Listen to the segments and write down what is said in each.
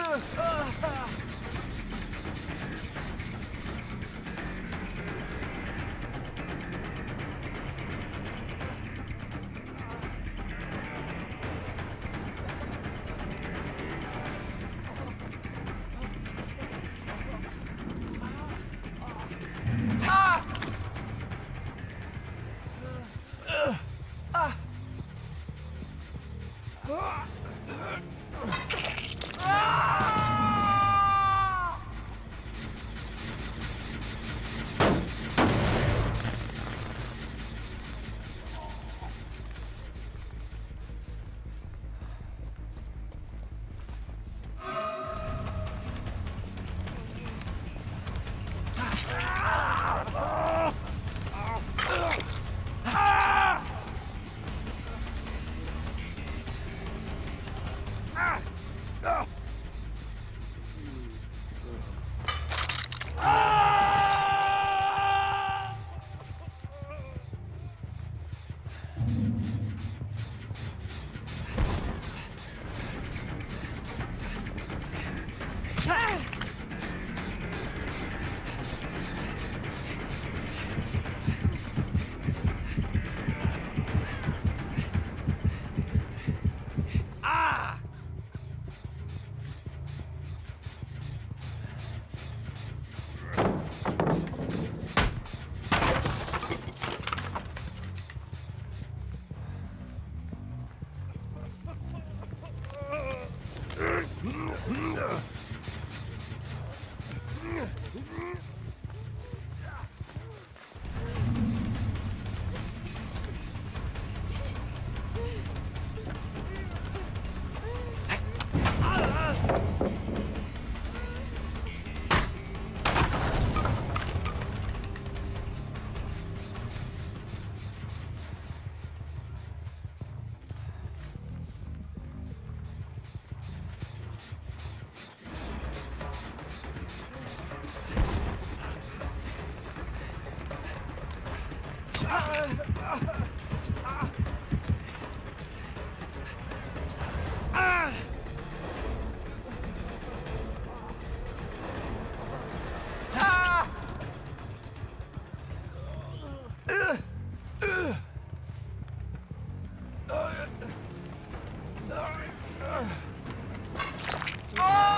Huh? Oh!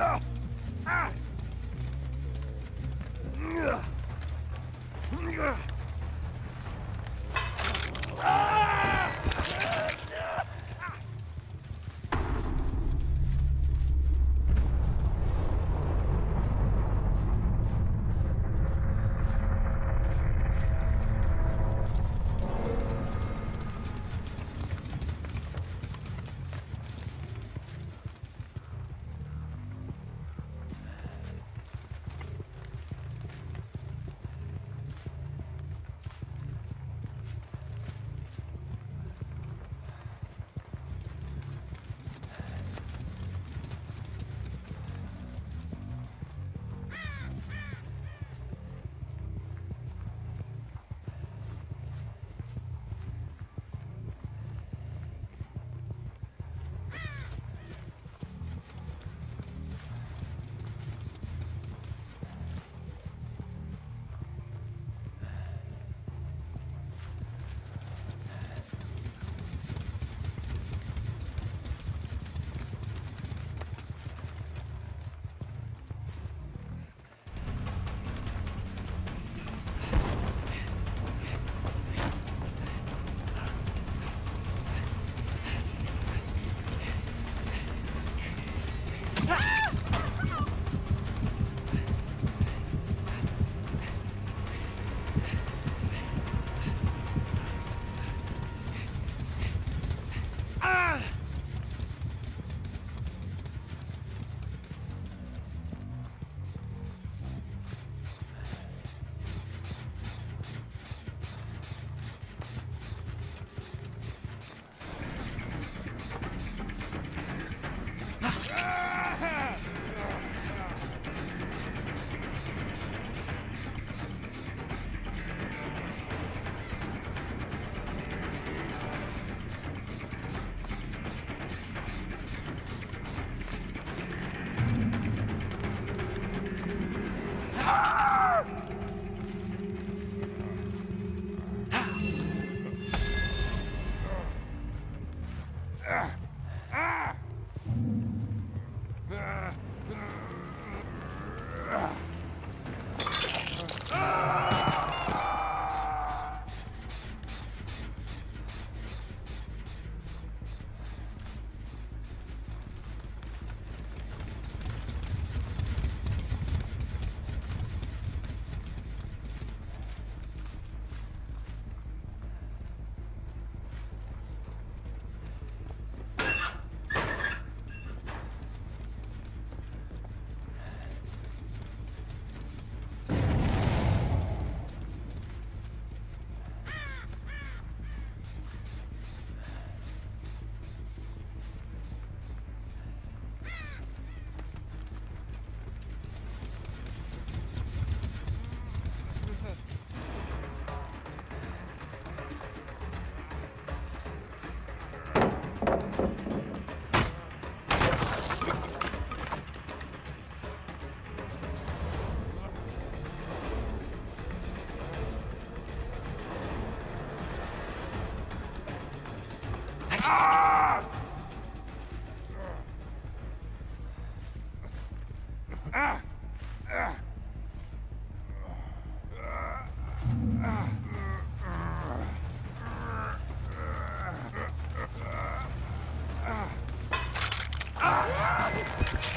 Ah!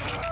Uh.